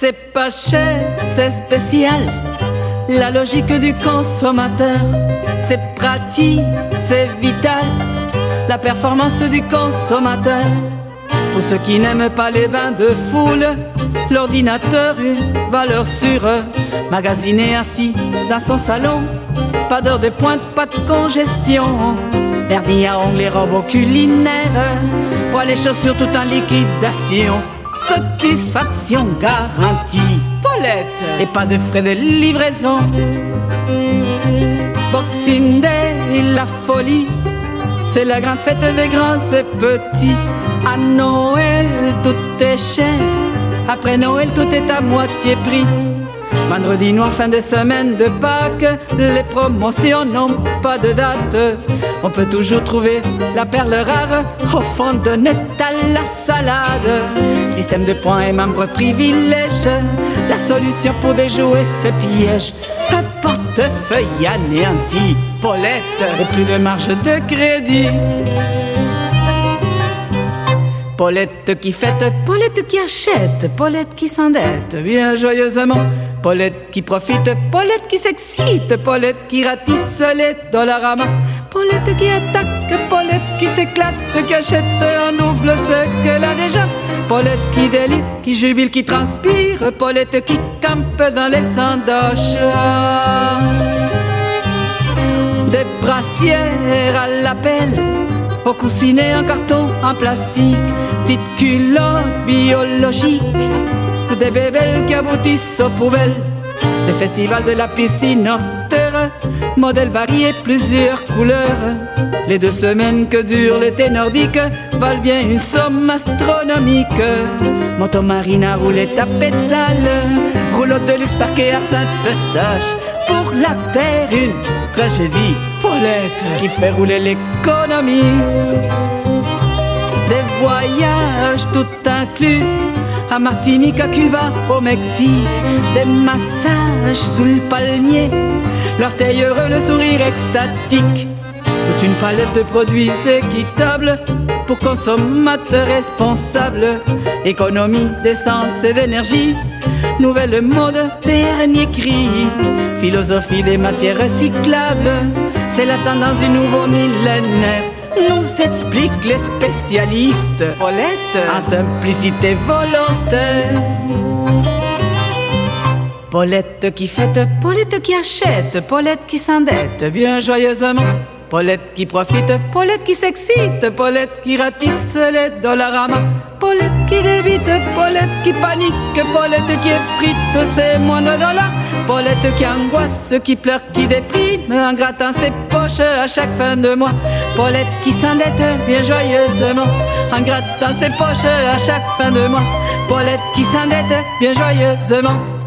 C'est pas cher, c'est spécial. La logique du consommateur, c'est pratique, c'est vital. La performance du consommateur. Pour ceux qui n'aiment pas les bains de foule, l'ordinateur, une valeur sûre. Magasiné assis dans son salon, pas d'heure de pointe, pas de congestion. Vernis à ongles et robots culinaires, pour les chaussures tout en liquidation. Satisfaction garantie. Paulette et pas de frais de livraison. Boxing Day, la folie, c'est la grande fête des grands et petits. À Noël, tout est cher. Après Noël, tout est à moitié prix. Vendredi noir, fin de semaine de Pâques, les promotions n'ont pas de date. On peut toujours trouver la perle rare au fond de net à la salade. Système de points et membres privilèges, la solution pour déjouer ces pièges. Un portefeuille anéanti, Paulette, et plus de marge de crédit. Paulette qui fête, Paulette qui achète, Paulette qui s'endette bien joyeusement. Paulette qui profite, Paulette qui s'excite, Paulette qui ratisse les main. Paulette qui attaque, Paulette qui s'éclate, qui achète en double ce qu'elle a déjà. Paulette qui délite, qui jubile, qui transpire, Paulette qui campe dans les sandoches. Des brassières à l'appel, au coussinet en carton, en plastique, petites culottes biologiques des bébelles qui aboutissent aux poubelles. Des festivals de la piscine hors modèles variés, plusieurs couleurs. Les deux semaines que dure l'été nordique valent bien une somme astronomique. Moto marina roulette à pédale, roulotte de luxe parquet à Saint-Eustache. Pour la terre, une tragédie. Paulette qui fait rouler l'économie. Des voyages tout inclus à Martinique, à Cuba, au Mexique, des massages sous le palmier, l'orteil heureux, le sourire extatique, toute une palette de produits équitables pour consommateurs responsables, économie d'essence et d'énergie, nouvelle mode, dernier cri, philosophie des matières recyclables, c'est la tendance du nouveau millénaire nous expliquent les spécialistes. Paulette, en simplicité volontaire. Paulette qui fête, Paulette qui achète, Paulette qui s'endette bien joyeusement. Paulette qui profite, Paulette qui s'excite, Paulette qui ratisse les dollars. Paulette qui débite, Paulette qui panique, Paulette qui effrite ses moins de dollars. Paulette qui angoisse, qui pleure, qui déprime en grattant ses poches à chaque fin de mois. Paulette qui s'endette bien joyeusement en grattant ses poches à chaque fin de mois. Paulette qui s'endette bien joyeusement